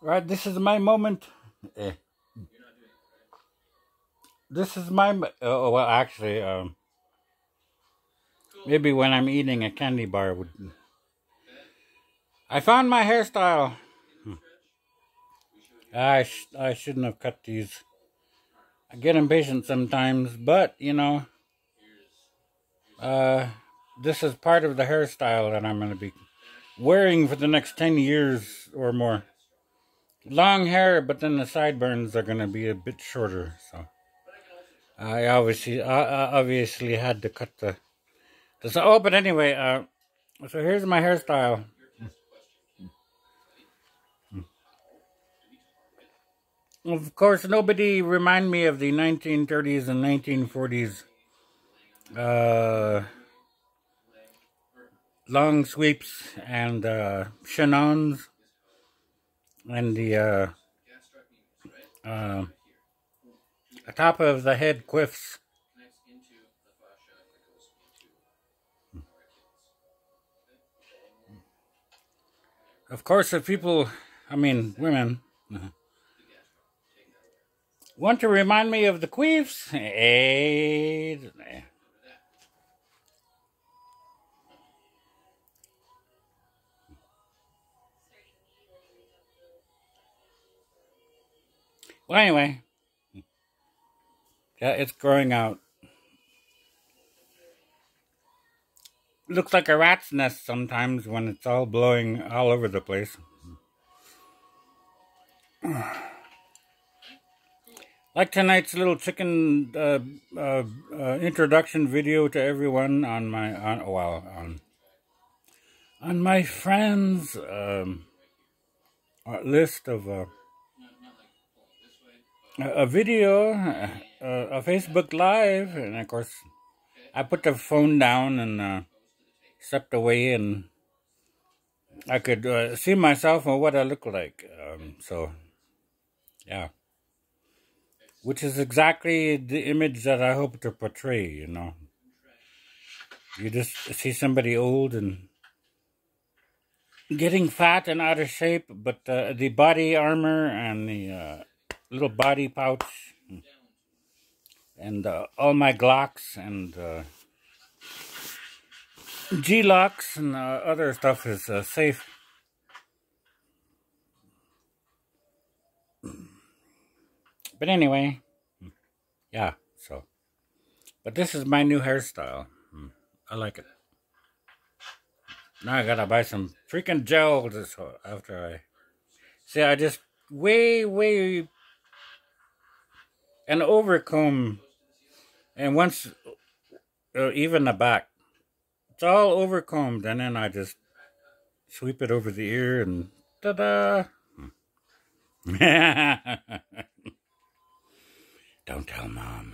Right, this is my moment. Eh. This is my. Oh, well, actually, um, maybe when I'm eating a candy bar would. I found my hairstyle. I sh- I shouldn't have cut these. I get impatient sometimes, but you know, uh, this is part of the hairstyle that I'm going to be wearing for the next ten years or more. Long hair, but then the sideburns are going to be a bit shorter. So I obviously, I obviously had to cut the. the so, oh, but anyway, uh, so here's my hairstyle. Of course, nobody remind me of the 1930s and 1940s uh, long sweeps and uh, chignons and the uh, uh, top of the head quiffs. Of course, if people, I mean, women, uh, want to remind me of the queefs, eh, well, anyway, yeah, it's growing out. Looks like a rat's nest sometimes when it's all blowing all over the place. Like tonight's little chicken uh, uh, uh, introduction video to everyone on my on well on on my friends um, uh, list of uh, a a video, uh, a Facebook Live, and of course I put the phone down and uh, stepped away, and I could uh, see myself and what I look like. Um, so yeah. which is exactly the image that I hope to portray, you know. You just see somebody old and getting fat and out of shape, but uh, the body armor and the uh, little body pouch and uh, all my Glocks and uh, G-locks and uh, other stuff is uh, safe. But anyway, yeah, so. But this is my new hairstyle. I like it. Now I gotta buy some freaking gel after I. See, I just way, way. An overcomb. And once. Uh, even the back. It's all overcombed. And then I just sweep it over the ear and. Ta da! Don't tell mom.